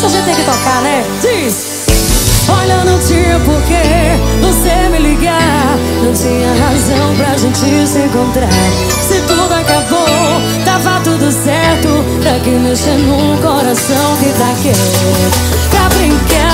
Essa a gente tem que tocar, né? Diz! Olha, não tinha porquê você me ligar Não tinha razão pra gente se encontrar Se tudo acabou, tava tudo certo Pra que mexer num coração que tá quente Pra brincar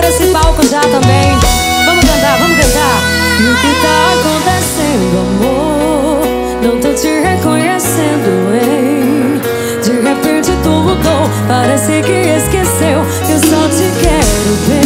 por esse palco já também. Vamos cantar, vamos cantar. E o que tá acontecendo, amor? Não tô te reconhecendo, hein? De repente tu mudou, parece que esqueceu que eu só te quero ver.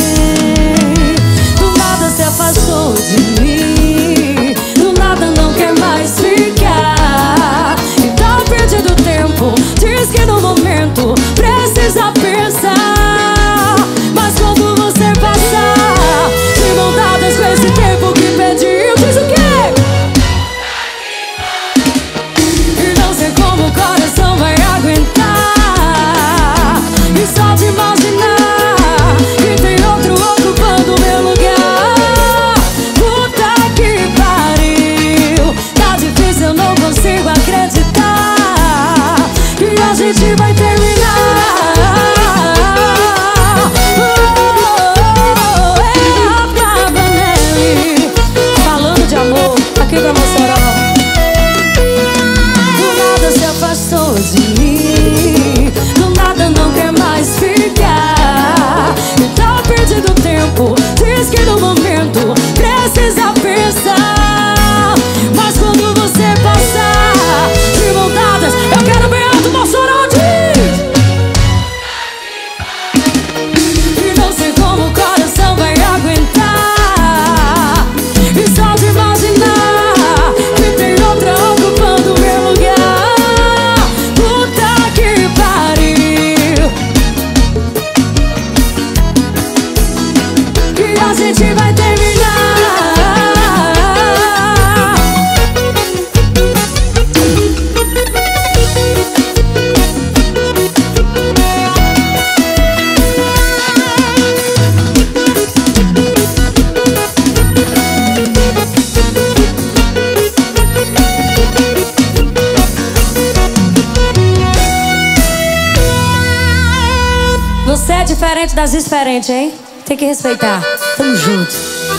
Você é diferente das diferentes, hein? Tem que respeitar. Tamo junto.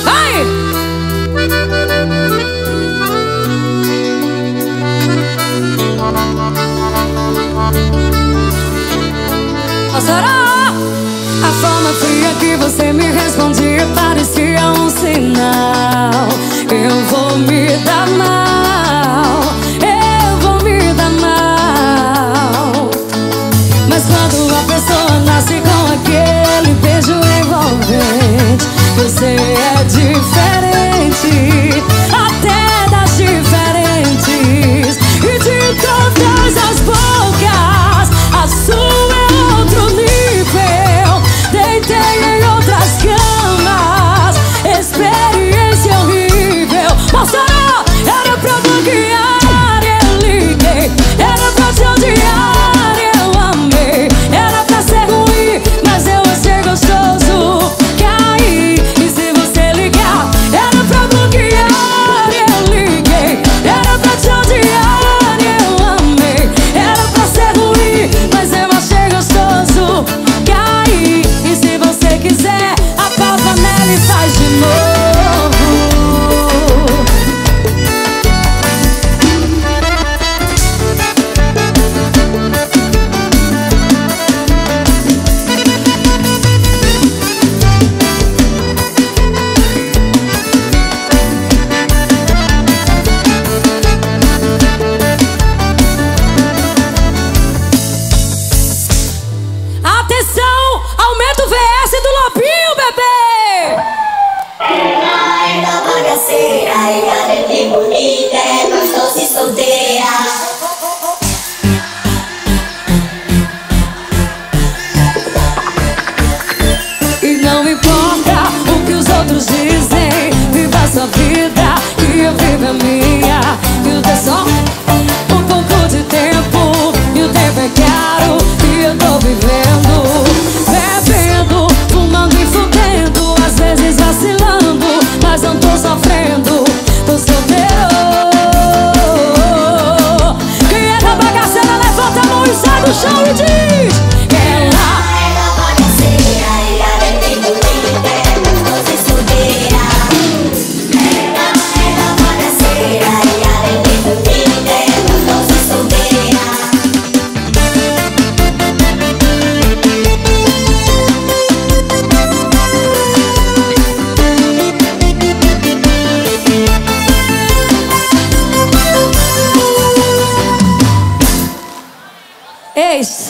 Vai! Mossoró! A forma fria que você me respondia parecia um sinal. Eu vou me dar mal.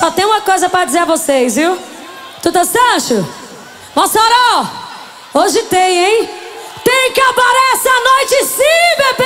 Só tem uma coisa pra dizer a vocês, viu? Tudo Sancho? Mossoró, hoje tem, hein? Tem cabaré essa noite sim, bebê!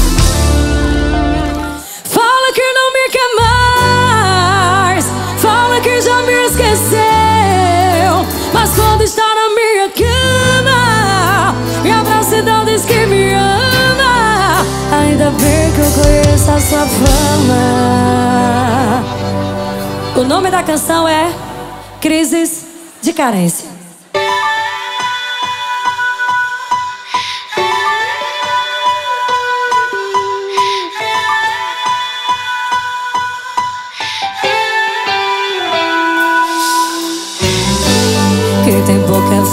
conheço a sua fama. O nome da canção é Crises de Carência.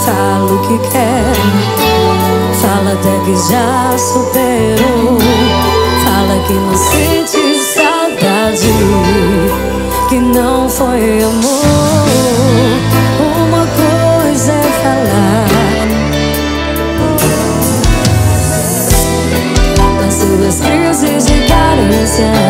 fala o que quer Fala até que já suas crises de carência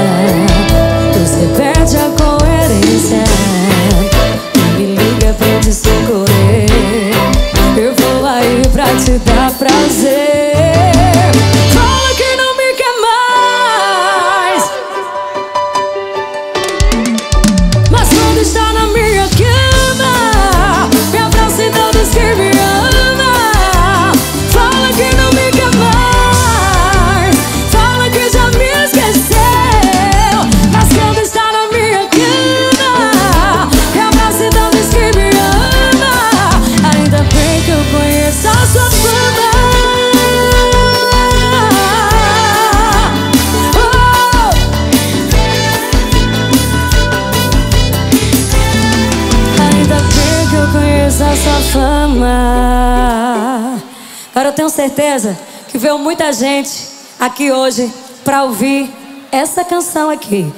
Agora eu tenho certeza que veio muita gente aqui hoje para ouvir essa canção aqui.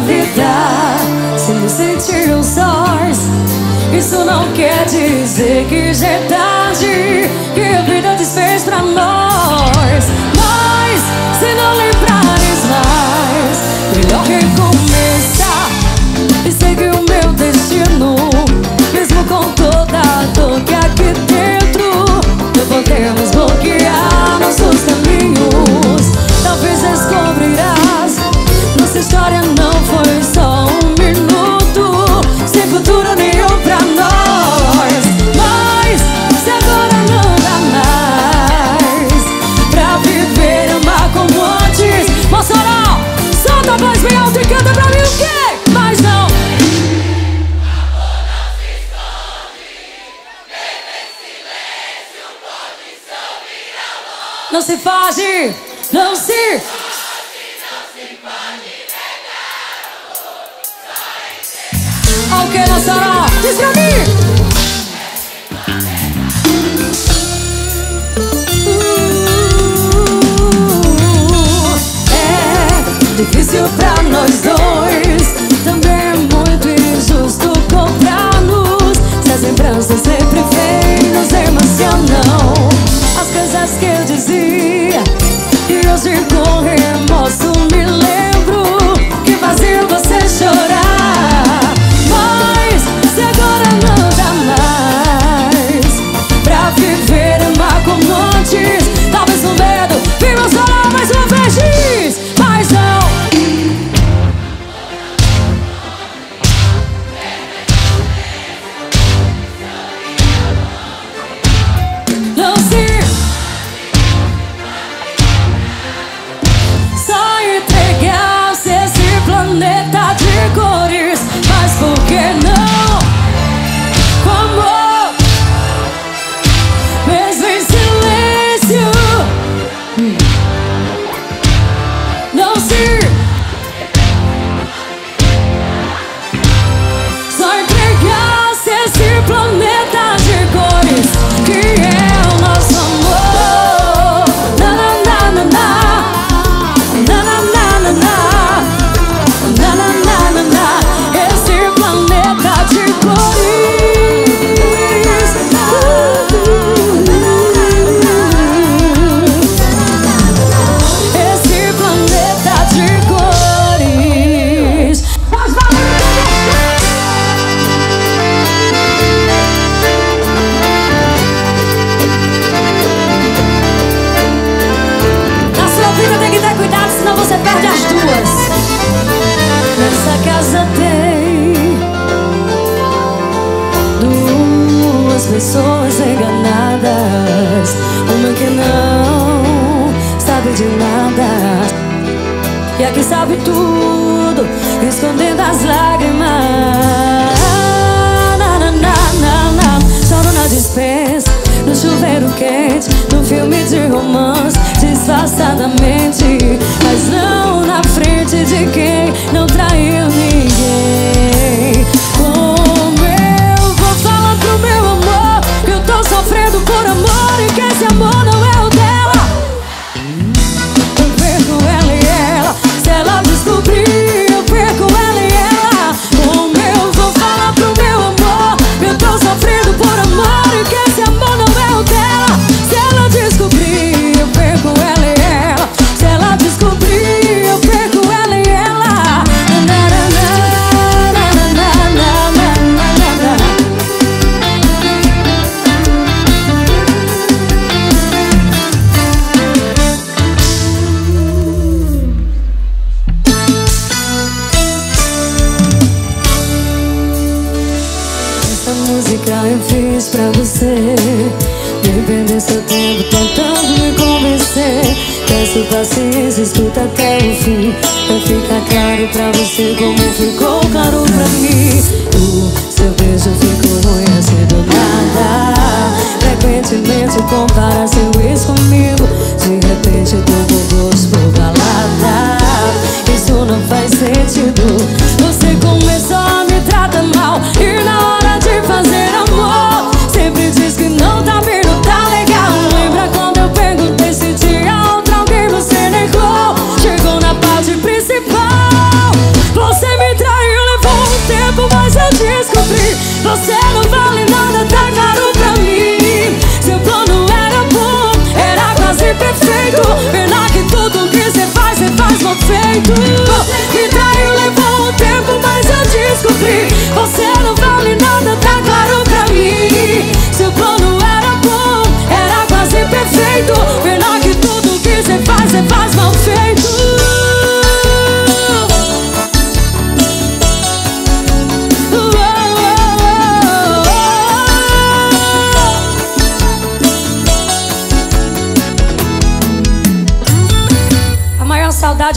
vida se sentir os sós. Isso não quer dizer que já é tarde, que a vida é desperta. se foge, não se. Foge, não se pode negar o amor, só entregar. Ao Saró, diz pra mim. É Difícil pra nós dois também. pessoas enganadas. Uma que não sabe de nada. E a que sabe tudo, escondendo as lágrimas. Na, na, na, na Choro na dispensa, no chuveiro quente, no filme de romance, disfarçadamente. Mas não na frente de quem. peço paciência, escuta até o fim. Pra ficar claro pra você como ficou claro pra mim. O seu beijo ficou ruim assim do nada. Frequentemente compara seu ex comigo. De repente tô com gosto balada. Isso não faz sentido.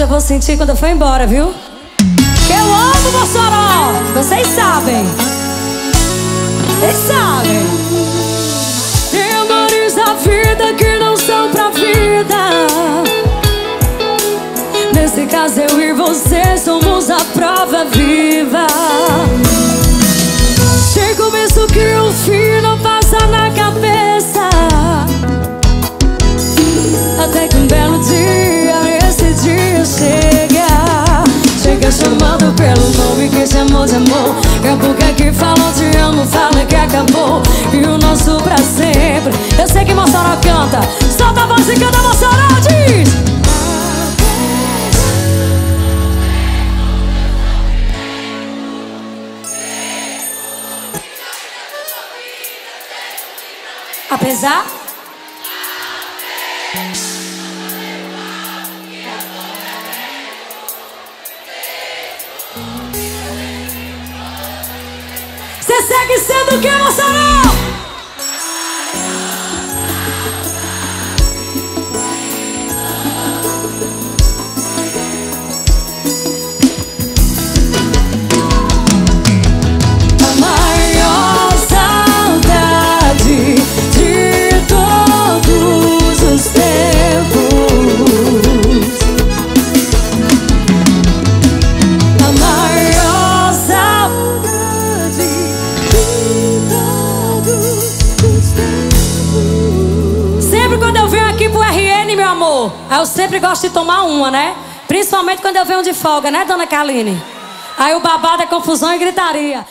Saudade eu vou sentir quando eu for embora, viu? Eu amo Mossoró! Vocês sabem! Vocês sabem! Tem amores da vida que não são pra vida Nesse caso eu e você somos a prova viva pelo nome que chamou de amor Que a boca que falou te amo fala que acabou. E o nosso pra sempre. Eu sei que Mossoró canta. Solta a voz e canta Mossoró, diz! Apesar? Você segue sendo que, Mossoró? Aí eu sempre gosto de tomar uma, né? Principalmente quando eu venho de folga, né, dona Kaline? Aí o babado é confusão e gritaria.